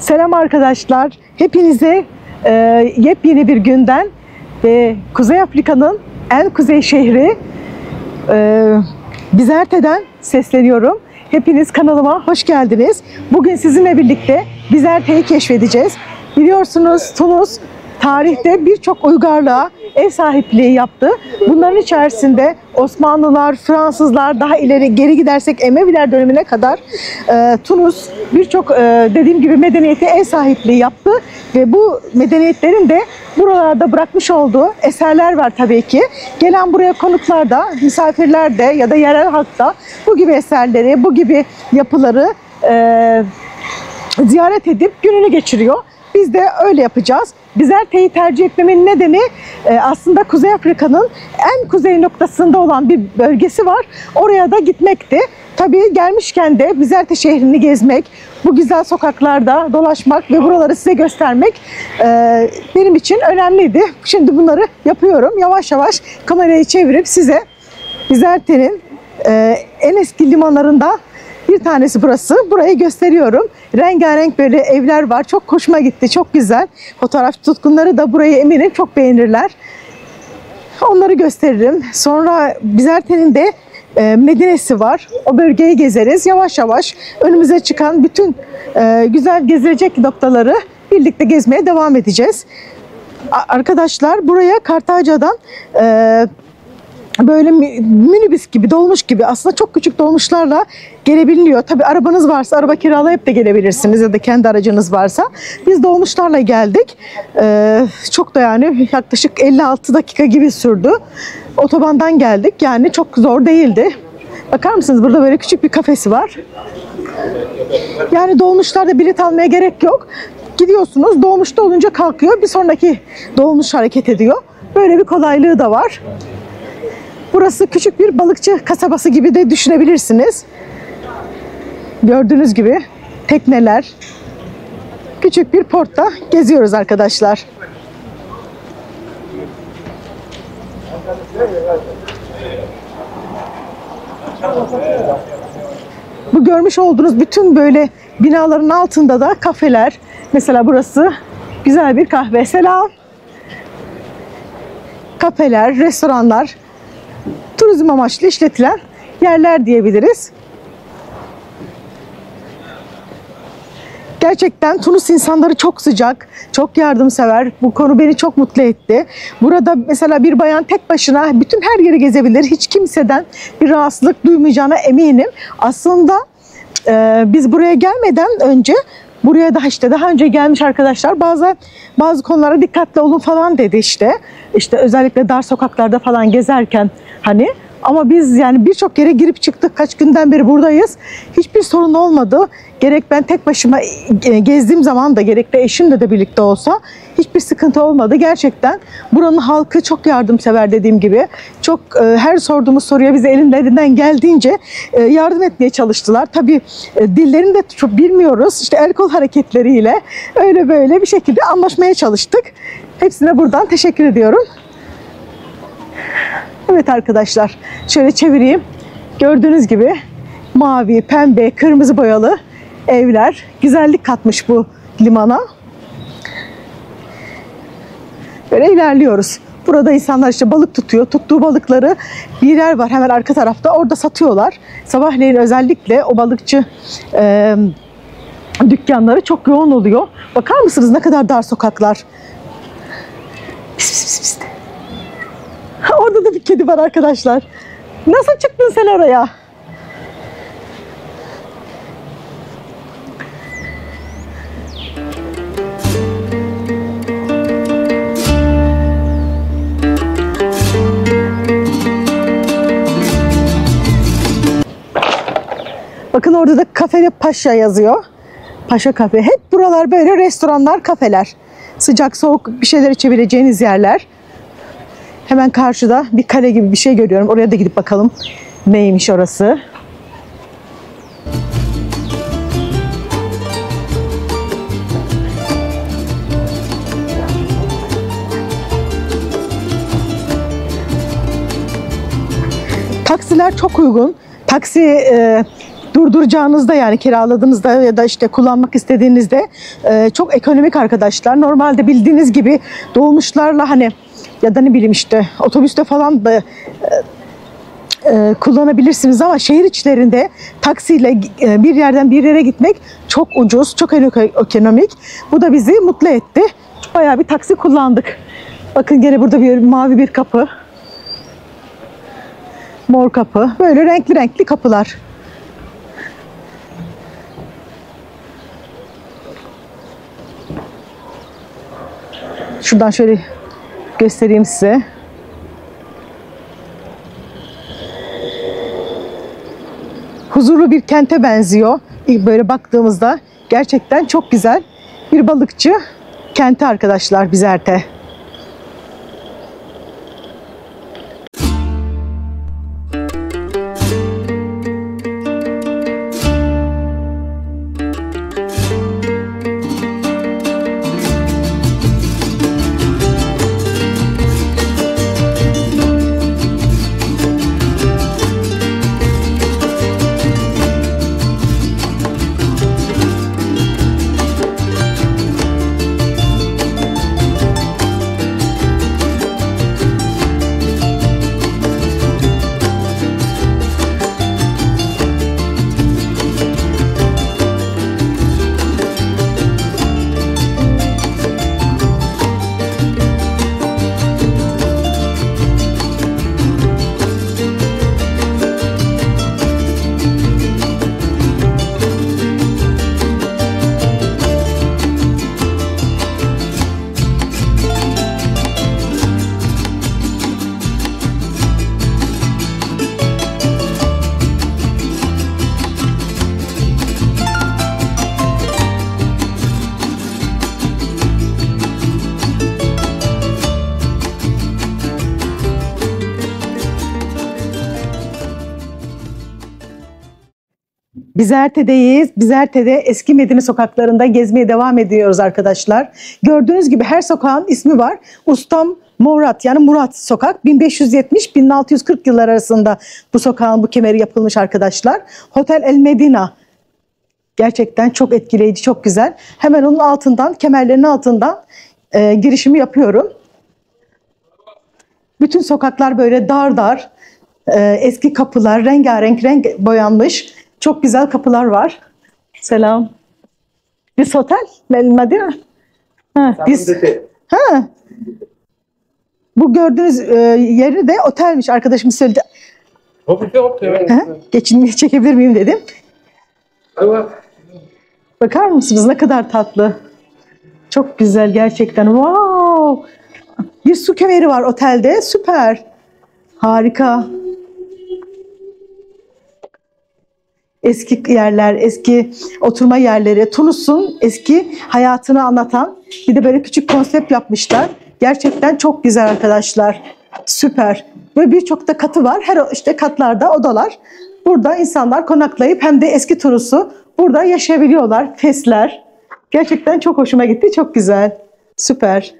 Selam arkadaşlar. Hepinize e, yepyeni bir günden ve Kuzey Afrika'nın en kuzey şehri e, Bizerte'den sesleniyorum. Hepiniz kanalıma hoş geldiniz. Bugün sizinle birlikte Bizerte'yi keşfedeceğiz. Biliyorsunuz Tunus tarihte birçok uygarlığa ev sahipliği yaptı. Bunların içerisinde Osmanlılar, Fransızlar, daha ileri geri gidersek Emeviler dönemine kadar e, Tunus birçok e, dediğim gibi medeniyete ev sahipliği yaptı ve bu medeniyetlerin de buralarda bırakmış olduğu eserler var tabii ki. Gelen buraya konuklar da, misafirler de ya da yerel halk da bu gibi eserleri, bu gibi yapıları e, ziyaret edip gününü geçiriyor. Biz de öyle yapacağız. Bizerte'yi tercih etmemin nedeni e, aslında Kuzey Afrika'nın en kuzey noktasında olan bir bölgesi var. Oraya da gitmekti. Tabii gelmişken de Bizerte şehrini gezmek, bu güzel sokaklarda dolaşmak ve buraları size göstermek e, benim için önemliydi. Şimdi bunları yapıyorum. Yavaş yavaş kamerayı çevirip size Bizerte'nin e, en eski limanlarında bir tanesi burası. Burayı gösteriyorum. Rengarenk böyle evler var. Çok hoşuma gitti. Çok güzel. Fotoğraf tutkunları da burayı eminim çok beğenirler. Onları gösteririm. Sonra Bizerte'nin de e, Medine'si var. O bölgeyi gezeriz. Yavaş yavaş önümüze çıkan bütün e, güzel gezilecek noktaları birlikte gezmeye devam edeceğiz. Arkadaşlar buraya Kartaca'dan e, böyle mi- minibüs gibi, dolmuş gibi aslında çok küçük dolmuşlarla gelebiliyor. Tabi arabanız varsa araba kiralayıp da gelebilirsiniz ya da kendi aracınız varsa. Biz dolmuşlarla geldik. Ee, çok da yani yaklaşık 56 dakika gibi sürdü. Otobandan geldik yani çok zor değildi. Bakar mısınız burada böyle küçük bir kafesi var. Yani dolmuşlarda bilet almaya gerek yok. Gidiyorsunuz dolmuşta olunca kalkıyor bir sonraki dolmuş hareket ediyor. Böyle bir kolaylığı da var. Burası küçük bir balıkçı kasabası gibi de düşünebilirsiniz. Gördüğünüz gibi tekneler, küçük bir portta geziyoruz arkadaşlar. Bu görmüş olduğunuz bütün böyle binaların altında da kafeler. Mesela burası güzel bir kahve. Selam. Kafeler, restoranlar, turizm amaçlı işletilen yerler diyebiliriz. Gerçekten Tunus insanları çok sıcak, çok yardımsever. Bu konu beni çok mutlu etti. Burada mesela bir bayan tek başına bütün her yeri gezebilir. Hiç kimseden bir rahatsızlık duymayacağına eminim. Aslında e, biz buraya gelmeden önce buraya daha işte daha önce gelmiş arkadaşlar bazı bazı konulara dikkatli olun falan dedi işte. İşte özellikle dar sokaklarda falan gezerken hani ama biz yani birçok yere girip çıktık. Kaç günden beri buradayız. Hiçbir sorun olmadı. Gerek ben tek başıma e, gezdiğim zaman da gerek de eşimle de birlikte olsa hiçbir sıkıntı olmadı. Gerçekten buranın halkı çok yardımsever dediğim gibi. Çok e, her sorduğumuz soruya bize ellerinden geldiğince e, yardım etmeye çalıştılar. Tabii e, dillerini de çok bilmiyoruz. İşte el kol hareketleriyle öyle böyle bir şekilde anlaşmaya çalıştık. Hepsine buradan teşekkür ediyorum. Evet arkadaşlar şöyle çevireyim. Gördüğünüz gibi mavi, pembe, kırmızı boyalı evler güzellik katmış bu limana. Böyle ilerliyoruz. Burada insanlar işte balık tutuyor. Tuttuğu balıkları bir yer var hemen arka tarafta. Orada satıyorlar. Sabahleyin özellikle o balıkçı e, dükkanları çok yoğun oluyor. Bakar mısınız ne kadar dar sokaklar. Pis pis pis Orada da bir kedi var arkadaşlar. Nasıl çıktın sen oraya? Bakın orada da kafede Paşa yazıyor. Paşa kafe. Hep buralar böyle restoranlar, kafeler. Sıcak soğuk bir şeyler içebileceğiniz yerler. Hemen karşıda bir kale gibi bir şey görüyorum. Oraya da gidip bakalım neymiş orası. Taksiler çok uygun. Taksi e, durduracağınızda yani kiraladığınızda ya da işte kullanmak istediğinizde e, çok ekonomik arkadaşlar. Normalde bildiğiniz gibi dolmuşlarla hani ya da ne bileyim işte otobüste falan da e, kullanabilirsiniz ama şehir içlerinde taksiyle e, bir yerden bir yere gitmek çok ucuz, çok eko- ekonomik. Bu da bizi mutlu etti. Bayağı bir taksi kullandık. Bakın gene burada bir mavi bir kapı. Mor kapı. Böyle renkli renkli kapılar. Şuradan şöyle göstereyim size. huzurlu bir kente benziyor. Böyle baktığımızda gerçekten çok güzel bir balıkçı kenti arkadaşlar Bizerte. Bizerte'deyiz. Bizerte'de eski Medine sokaklarında gezmeye devam ediyoruz arkadaşlar. Gördüğünüz gibi her sokağın ismi var. Ustam Murat yani Murat Sokak 1570-1640 yıllar arasında bu sokağın bu kemeri yapılmış arkadaşlar. Hotel El Medina gerçekten çok etkileyici, çok güzel. Hemen onun altından, kemerlerinin altından e, girişimi yapıyorum. Bütün sokaklar böyle dar dar, e, eski kapılar, rengarenk renk boyanmış. Çok güzel kapılar var. Selam. Biz otel, El Medina. Ha, biz, ha. Bu gördüğünüz e, yeri de otelmiş arkadaşım söyledi. Hoppig op, ja. Ha? Geçinmeyi çekebilir miyim dedim. Oh, Bakar mısınız ne kadar tatlı. Çok güzel gerçekten. Wow! Bir su kemeri var otelde. Süper. Harika. Eski yerler, eski oturma yerleri, Tunus'un eski hayatını anlatan bir de böyle küçük konsept yapmışlar. Gerçekten çok güzel arkadaşlar. Süper. Ve birçok da katı var. Her işte katlarda odalar. Burada insanlar konaklayıp hem de eski Tunus'u burada yaşayabiliyorlar. Fesler. Gerçekten çok hoşuma gitti. Çok güzel. Süper.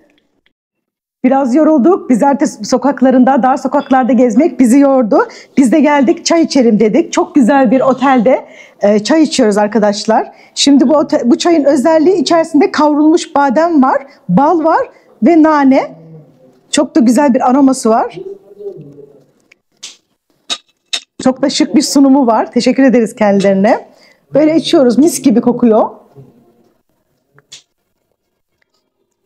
Biraz yorulduk. Bizler de sokaklarında, dar sokaklarda gezmek bizi yordu. Biz de geldik çay içelim dedik. Çok güzel bir otelde e, çay içiyoruz arkadaşlar. Şimdi bu ote- bu çayın özelliği içerisinde kavrulmuş badem var, bal var ve nane. Çok da güzel bir aroması var. Çok da şık bir sunumu var. Teşekkür ederiz kendilerine. Böyle içiyoruz. Mis gibi kokuyor.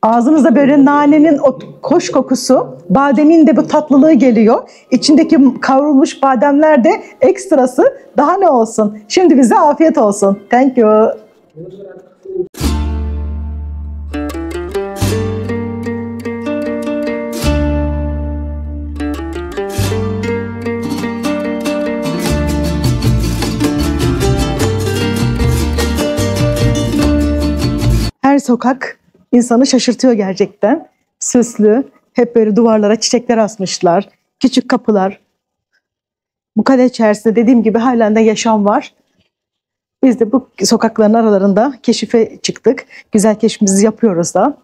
Ağzınıza böyle nanenin o hoş kokusu, bademin de bu tatlılığı geliyor. İçindeki kavrulmuş bademler de ekstrası. Daha ne olsun? Şimdi bize afiyet olsun. Thank you. Her sokak insanı şaşırtıyor gerçekten. Süslü, hep böyle duvarlara çiçekler asmışlar. Küçük kapılar. Bu kale içerisinde dediğim gibi halen de yaşam var. Biz de bu sokakların aralarında keşife çıktık. Güzel keşfimizi yapıyoruz da.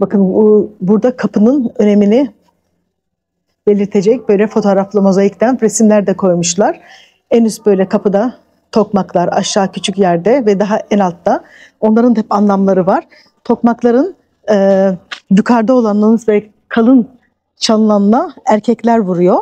Bakın bu, burada kapının önemini belirtecek böyle fotoğraflı mozaikten resimler de koymuşlar. En üst böyle kapıda tokmaklar aşağı küçük yerde ve daha en altta onların da hep anlamları var. Tokmakların e, yukarıda olanların ve kalın çalınanla erkekler vuruyor.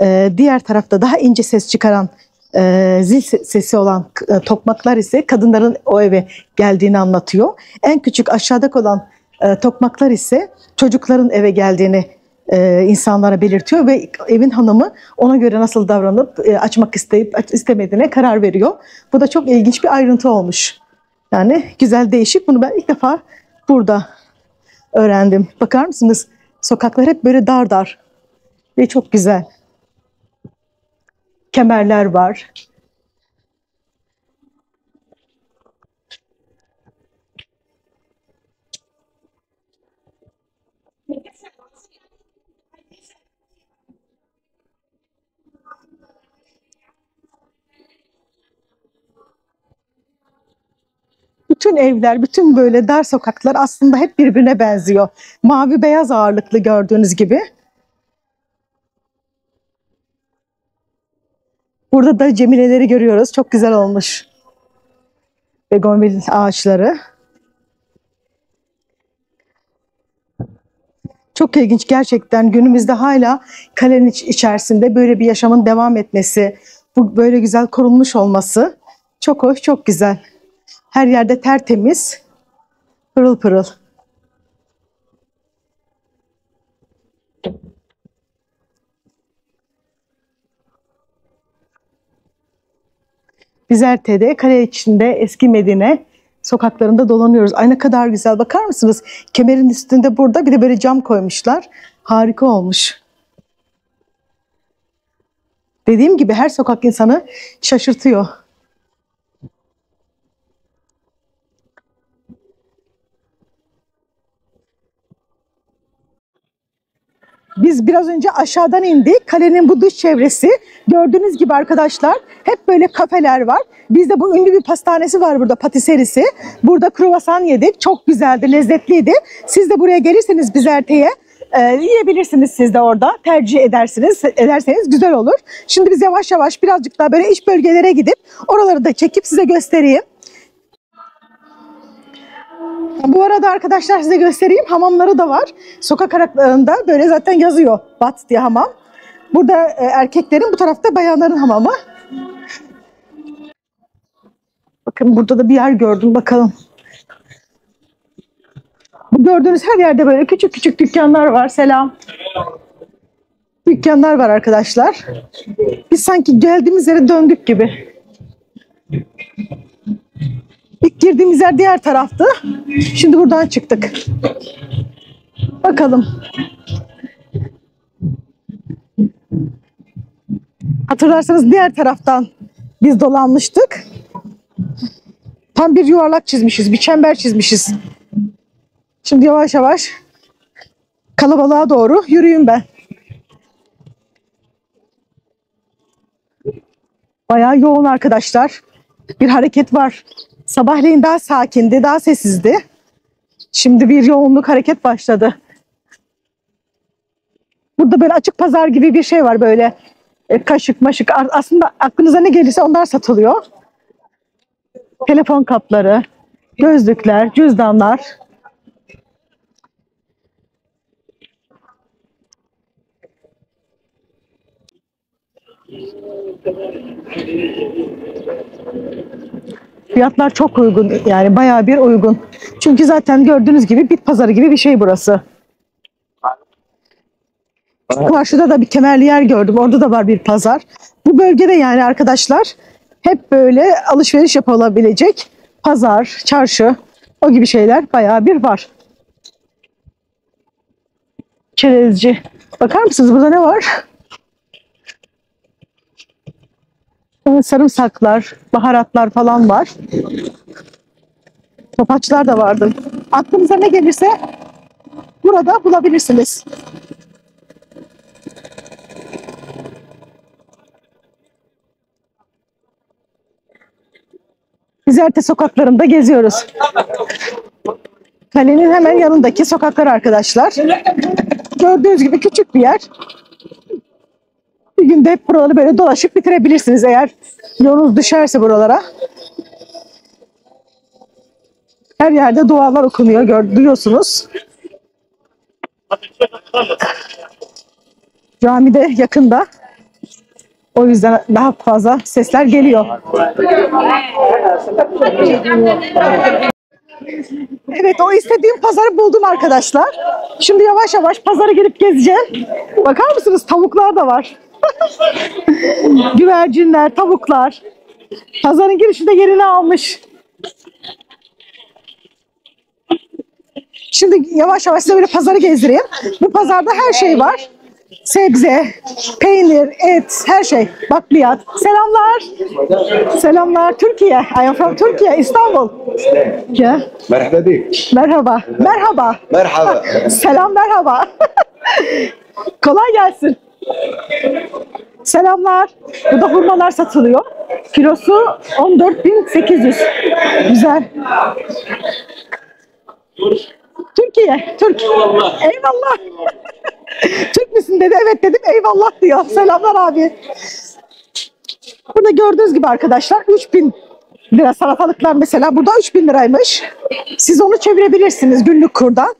E, diğer tarafta daha ince ses çıkaran e, zil se- sesi olan e, tokmaklar ise kadınların o eve geldiğini anlatıyor. En küçük aşağıda olan e, tokmaklar ise çocukların eve geldiğini e, insanlara belirtiyor ve evin hanımı ona göre nasıl davranıp e, açmak isteyip istemediğine karar veriyor. Bu da çok ilginç bir ayrıntı olmuş. Yani güzel değişik. Bunu ben ilk defa burada öğrendim. Bakar mısınız? Sokaklar hep böyle dar dar ve çok güzel. Kemerler var. Bütün evler, bütün böyle dar sokaklar aslında hep birbirine benziyor. Mavi beyaz ağırlıklı gördüğünüz gibi. Burada da cemileleri görüyoruz. Çok güzel olmuş. Begonvil ağaçları. Çok ilginç gerçekten günümüzde hala kalenin iç- içerisinde böyle bir yaşamın devam etmesi, bu böyle güzel korunmuş olması çok hoş, çok güzel. Her yerde tertemiz, pırıl pırıl. Bizerte'de kale içinde eski Medine sokaklarında dolanıyoruz. Ay ne kadar güzel bakar mısınız? Kemerin üstünde burada bir de böyle cam koymuşlar. Harika olmuş. Dediğim gibi her sokak insanı şaşırtıyor. Biz biraz önce aşağıdan indik. Kalenin bu dış çevresi. Gördüğünüz gibi arkadaşlar hep böyle kafeler var. Bizde bu ünlü bir pastanesi var burada patiserisi. Burada kruvasan yedik. Çok güzeldi, lezzetliydi. Siz de buraya gelirseniz Bizerte'ye e, yiyebilirsiniz siz de orada. Tercih edersiniz, ederseniz güzel olur. Şimdi biz yavaş yavaş birazcık daha böyle iç bölgelere gidip oraları da çekip size göstereyim. Bu arada arkadaşlar size göstereyim. Hamamları da var. Sokak aralarında böyle zaten yazıyor Bat diye hamam. Burada e, erkeklerin bu tarafta bayanların hamamı. Bakın burada da bir yer gördüm bakalım. Bu gördüğünüz her yerde böyle küçük küçük dükkanlar var. Selam. Dükkanlar var arkadaşlar. Biz sanki geldiğimiz yere döndük gibi. İlk girdiğimiz yer diğer taraftı. Şimdi buradan çıktık. Bakalım. Hatırlarsanız diğer taraftan biz dolanmıştık. Tam bir yuvarlak çizmişiz, bir çember çizmişiz. Şimdi yavaş yavaş kalabalığa doğru yürüyeyim ben. Bayağı yoğun arkadaşlar. Bir hareket var. Sabahleyin daha sakindi, daha sessizdi. Şimdi bir yoğunluk hareket başladı. Burada böyle açık pazar gibi bir şey var böyle. E, kaşık maşık aslında aklınıza ne gelirse onlar satılıyor. Telefon kapları, gözlükler, cüzdanlar. Fiyatlar çok uygun yani bayağı bir uygun. Çünkü zaten gördüğünüz gibi bit pazarı gibi bir şey burası. Karşıda da bir kemerli yer gördüm. Orada da var bir pazar. Bu bölgede yani arkadaşlar hep böyle alışveriş yapılabilecek pazar, çarşı o gibi şeyler bayağı bir var. Çerezci. Bakar mısınız burada ne var? Ee, Sarımsaklar, baharatlar falan var. Topaçlar da vardı. Aklınıza ne gelirse burada bulabilirsiniz. Bizerte sokaklarında geziyoruz. Kalenin hemen yanındaki sokaklar arkadaşlar. Gördüğünüz gibi küçük bir yer. Günde hep buraları böyle dolaşıp bitirebilirsiniz eğer yolunuz düşerse buralara. Her yerde dualar okunuyor, gör, duyuyorsunuz. Cami de yakında. O yüzden daha fazla sesler geliyor. Evet o istediğim pazarı buldum arkadaşlar. Şimdi yavaş yavaş pazara girip gezeceğim. Bakar mısınız tavuklar da var. Güvercinler, tavuklar. Pazarın girişinde yerini almış. Şimdi yavaş yavaş size böyle pazarı gezdireyim. Bu pazarda her şey var. Sebze, peynir, et, her şey. Bakliyat. Selamlar. Selamlar. Türkiye. I am from Türkiye, İstanbul. Ya. Merhaba. Merhaba. Merhaba. Merhaba. Selam merhaba. Kolay gelsin. Selamlar. Burada hurmalar satılıyor. Kilosu 14.800. Güzel. Türkiye. Türk. Eyvallah. Türk müsün dedi. Evet dedim. Eyvallah diyor. Selamlar abi. Burada gördüğünüz gibi arkadaşlar 3000 lira salatalıklar mesela burada 3000 liraymış. Siz onu çevirebilirsiniz günlük kurdan.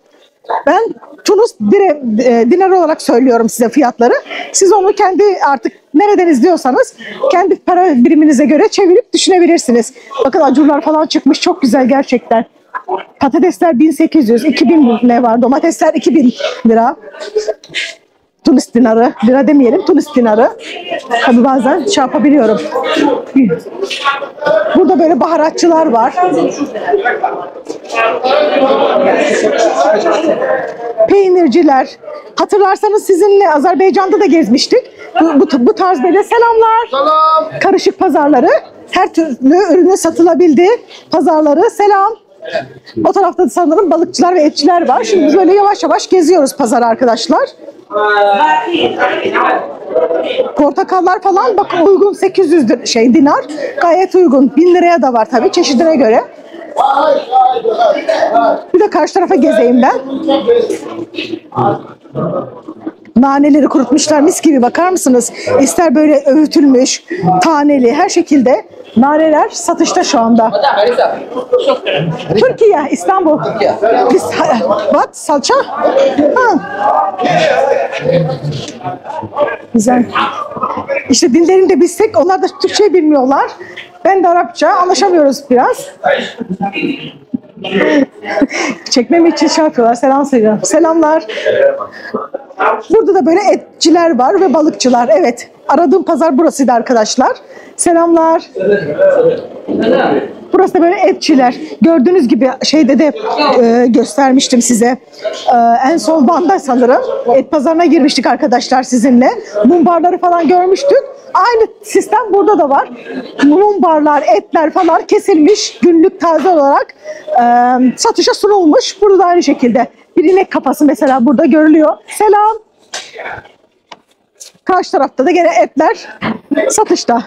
Ben Tunus dire, e, dinar olarak söylüyorum size fiyatları. Siz onu kendi artık nereden izliyorsanız kendi para biriminize göre çevirip düşünebilirsiniz. Bakın acurlar falan çıkmış çok güzel gerçekten. Patatesler 1800, 2000 ne var? Domatesler 2000 lira. Tunis dinarı, lira demeyelim, Tunis dinarı. Tabii bazen şey yapabiliyorum. Burada böyle baharatçılar var. Peynirciler. Hatırlarsanız sizinle Azerbaycan'da da gezmiştik. Bu, bu, bu tarz böyle selamlar. Karışık pazarları. Her türlü ürünü satılabildi. Pazarları. Selam. O tarafta da sanırım balıkçılar ve etçiler var. Şimdi biz böyle yavaş yavaş geziyoruz pazar arkadaşlar. Portakallar falan bak uygun 800 dir- şey dinar. Gayet uygun. 1000 liraya da var tabii çeşidine göre. Bir de karşı tarafa gezeyim ben. Naneleri kurutmuşlar mis gibi bakar mısınız? İster böyle öğütülmüş, taneli her şekilde naneler satışta şu anda. Türkiye, İstanbul. What? Salça? Ha. Güzel. İşte dillerini de bilsek onlar da Türkçe bilmiyorlar. Ben de Arapça anlaşamıyoruz biraz. Çekmem için şey yapıyorlar. Selam söylüyorum. Selamlar. Burada da böyle etçiler var ve balıkçılar. Evet. Aradığım pazar burasıydı arkadaşlar. Selamlar. Burası da böyle etçiler. Gördüğünüz gibi şeyde de e, göstermiştim size. E, en son Van'da sanırım. Et pazarına girmiştik arkadaşlar sizinle. Mumbarları falan görmüştük. Aynı sistem burada da var. Mumbarlar, etler falan kesilmiş günlük taze olarak e, satışa sunulmuş. Burada da aynı şekilde. Bir inek kafası mesela burada görülüyor. Selam. Karşı tarafta da gene etler satışta.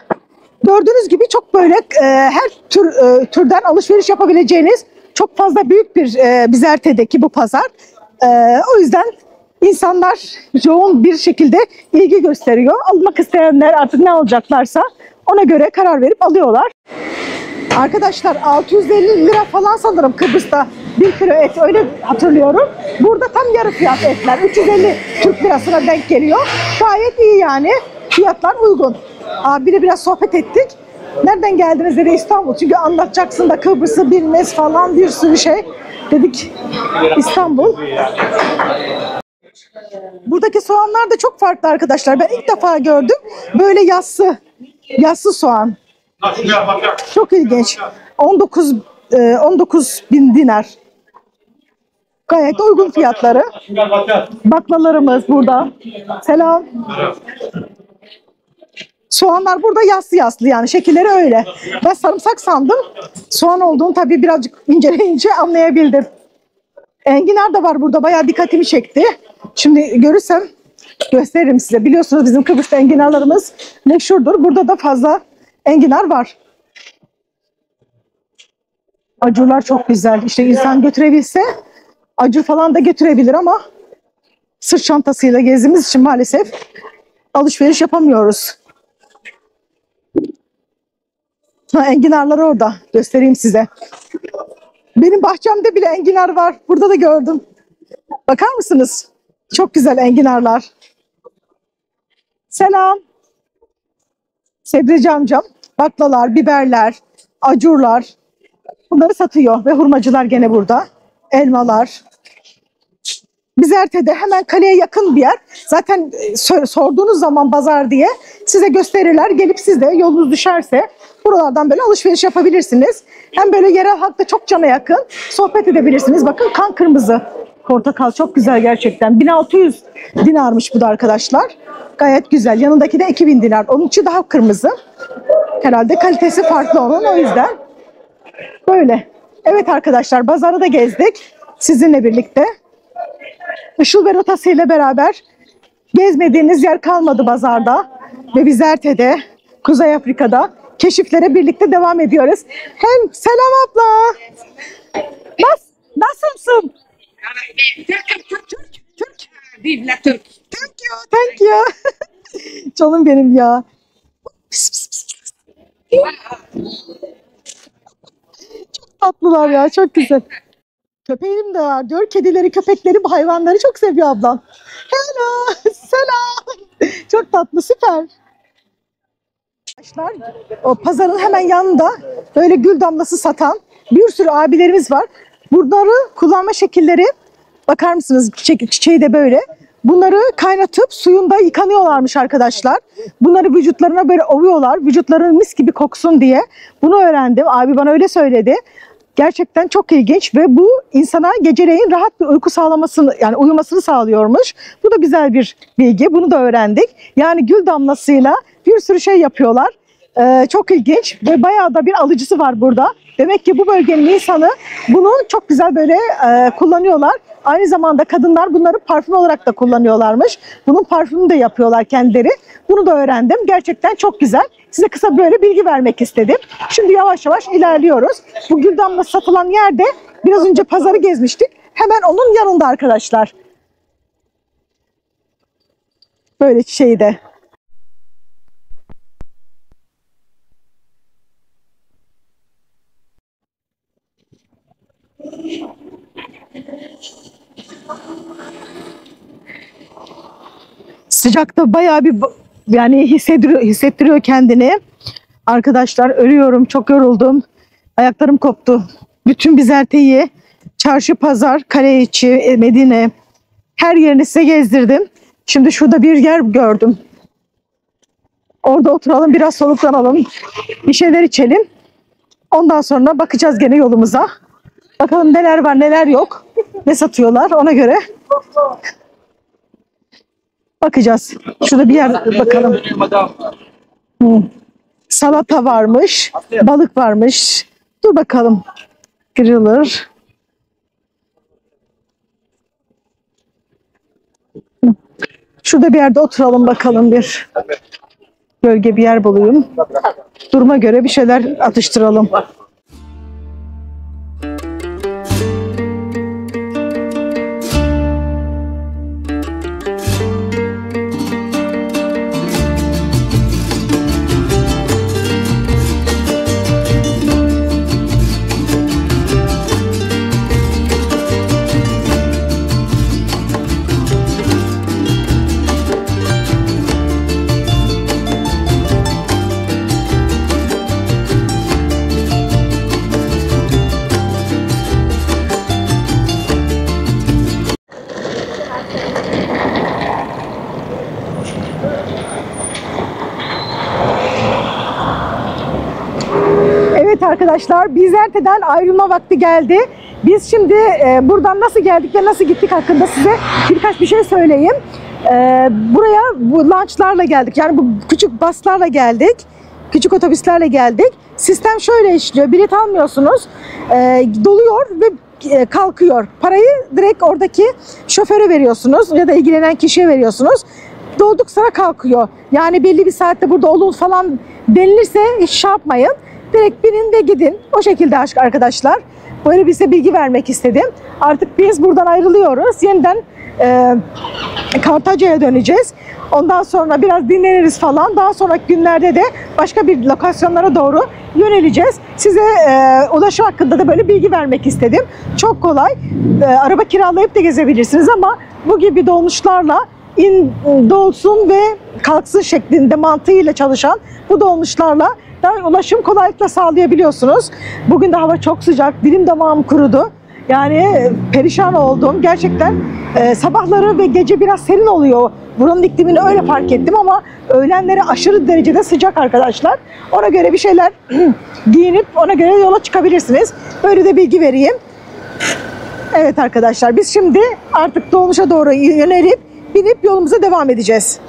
Gördüğünüz gibi çok böyle e, her tür e, türden alışveriş yapabileceğiniz çok fazla büyük bir e, Bizerte'deki bu pazar. E, o yüzden insanlar yoğun bir şekilde ilgi gösteriyor. Almak isteyenler artık ne alacaklarsa ona göre karar verip alıyorlar. Arkadaşlar 650 lira falan sanırım Kıbrıs'ta bir kilo et öyle hatırlıyorum. Burada tam yarı fiyat etler. 350 Türk lirasına denk geliyor. Gayet iyi yani. Fiyatlar uygun. Abiyle biraz sohbet ettik. Nereden geldiniz dedi İstanbul. Çünkü anlatacaksın da Kıbrıs'ı bilmez falan bir sürü şey. Dedik İstanbul. Buradaki soğanlar da çok farklı arkadaşlar. Ben ilk defa gördüm. Böyle yassı. Yassı soğan. Çok ilginç. 19 e, 19 bin dinar. Gayet uygun fiyatları. Baklalarımız burada. Selam. Soğanlar burada yassı yaslı yani şekilleri öyle. Ben sarımsak sandım. Soğan olduğunu tabii birazcık inceleyince anlayabildim. Enginar da var burada bayağı dikkatimi çekti. Şimdi görürsem gösteririm size. Biliyorsunuz bizim Kıbrıs'ta enginarlarımız meşhurdur. Burada da fazla enginar var. Acurlar çok güzel. İşte insan götürebilse acur falan da götürebilir ama sırt çantasıyla gezdiğimiz için maalesef alışveriş yapamıyoruz. Ha, enginarlar orada. Göstereyim size. Benim bahçemde bile enginar var. Burada da gördüm. Bakar mısınız? Çok güzel enginarlar. Selam. Sebzeci amcam. Baklalar, biberler, acurlar. Bunları satıyor ve hurmacılar gene burada. Elmalar. Bizerte'de hemen kaleye yakın bir yer. Zaten e, sor- sorduğunuz zaman pazar diye size gösterirler. Gelip siz de yolunuz düşerse buralardan böyle alışveriş yapabilirsiniz. Hem böyle yerel halkla çok cana yakın sohbet edebilirsiniz. Bakın kan kırmızı portakal çok güzel gerçekten. 1600 dinarmış bu da arkadaşlar. Gayet güzel. Yanındaki de 2000 dinar. Onun için daha kırmızı. Herhalde kalitesi farklı onun o yüzden. Böyle. Evet arkadaşlar pazarı da gezdik sizinle birlikte. Işıl ve rotası ile beraber gezmediğiniz yer kalmadı pazarda ve biz Erte'de, Kuzey Afrika'da keşiflere birlikte devam ediyoruz. Hem selam abla. Nas, nasılsın? Türk, Türk, Türk. Türk. Vive Turc. Thank you, thank you. Canım benim ya. Pis, pis, pis, tatlılar ya, çok güzel. Köpeğim de var diyor. Kedileri, köpekleri, hayvanları çok seviyor ablam. Hello, selam. Çok tatlı, süper. Arkadaşlar, o pazarın hemen yanında böyle gül damlası satan bir sürü abilerimiz var. Bunları kullanma şekilleri bakar mısınız çiçek, çiçeği de böyle. Bunları kaynatıp suyunda yıkanıyorlarmış arkadaşlar. Bunları vücutlarına böyle ovuyorlar. Vücutları mis gibi koksun diye. Bunu öğrendim. Abi bana öyle söyledi. Gerçekten çok ilginç ve bu insana geceleyin rahat bir uyku sağlamasını yani uyumasını sağlıyormuş. Bu da güzel bir bilgi. Bunu da öğrendik. Yani gül damlasıyla bir sürü şey yapıyorlar. Ee, çok ilginç ve bayağı da bir alıcısı var burada. Demek ki bu bölgenin insanı bunu çok güzel böyle e, kullanıyorlar. Aynı zamanda kadınlar bunları parfüm olarak da kullanıyorlarmış. Bunun parfümünü de yapıyorlar kendileri. Bunu da öğrendim. Gerçekten çok güzel. Size kısa böyle bilgi vermek istedim. Şimdi yavaş yavaş ilerliyoruz. Bu gül satılan yerde biraz önce pazarı gezmiştik. Hemen onun yanında arkadaşlar. Böyle şeyde. Sıcakta bayağı bir yani hissediyor, hissettiriyor kendini. Arkadaşlar ölüyorum, çok yoruldum. Ayaklarım koptu. Bütün Bizerte'yi, çarşı, pazar, kale içi, e, Medine her yerini size gezdirdim. Şimdi şurada bir yer gördüm. Orada oturalım, biraz soluklanalım. Bir şeyler içelim. Ondan sonra bakacağız gene yolumuza. Bakalım neler var, neler yok. Ne satıyorlar ona göre. Bakacağız. Şurada bir yer bakalım. Salata varmış, balık varmış. Dur bakalım. Griller. Şurada bir yerde oturalım bakalım bir. Gölge bir yer bulayım. Duruma göre bir şeyler atıştıralım. Arkadaşlar Bizerte'den ayrılma vakti geldi. Biz şimdi e, buradan nasıl geldik ve nasıl gittik hakkında size birkaç bir şey söyleyeyim. E, buraya bu launchlarla geldik. Yani bu küçük baslarla geldik. Küçük otobüslerle geldik. Sistem şöyle işliyor. Bilet almıyorsunuz. E, doluyor ve e, kalkıyor. Parayı direkt oradaki şoföre veriyorsunuz ya da ilgilenen kişiye veriyorsunuz. Dolduk sıra kalkıyor. Yani belli bir saatte burada olun falan denilirse hiç şey yapmayın. Direkt binin ve gidin. O şekilde aşk arkadaşlar. Böyle bir size bilgi vermek istedim. Artık biz buradan ayrılıyoruz. Yeniden e, Kartaca'ya döneceğiz. Ondan sonra biraz dinleniriz falan. Daha sonraki günlerde de başka bir lokasyonlara doğru yöneleceğiz. Size e, ulaşım hakkında da böyle bilgi vermek istedim. Çok kolay. E, araba kiralayıp da gezebilirsiniz ama bu gibi dolmuşlarla in dolsun ve kalksın şeklinde mantığıyla çalışan bu dolmuşlarla da ulaşım kolaylıkla sağlayabiliyorsunuz. Bugün de hava çok sıcak, dilim damağım kurudu. Yani e, perişan oldum. Gerçekten e, sabahları ve gece biraz serin oluyor. Buranın iklimini öyle fark ettim ama öğlenleri aşırı derecede sıcak arkadaşlar. Ona göre bir şeyler giyinip ona göre yola çıkabilirsiniz. Böyle de bilgi vereyim. Evet arkadaşlar biz şimdi artık dolmuşa doğru yönelip binip yolumuza devam edeceğiz.